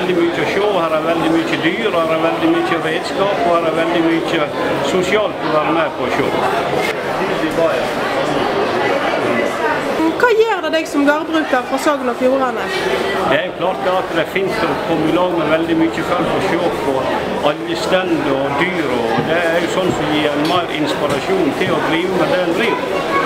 veldig mye å se. Her er veldig mye dyr, her er veldig mye redskap, og her er veldig mye sosialt å være med på å se. Hva gjør det deg som gårdbruker fra Sogn og Fjordane? Det er jo klart at det er fint å komme i lag med veldig mye folk og se på alle stend og dyr. og Det er jo sånn som gir en mer inspirasjon til å drive med det en driver.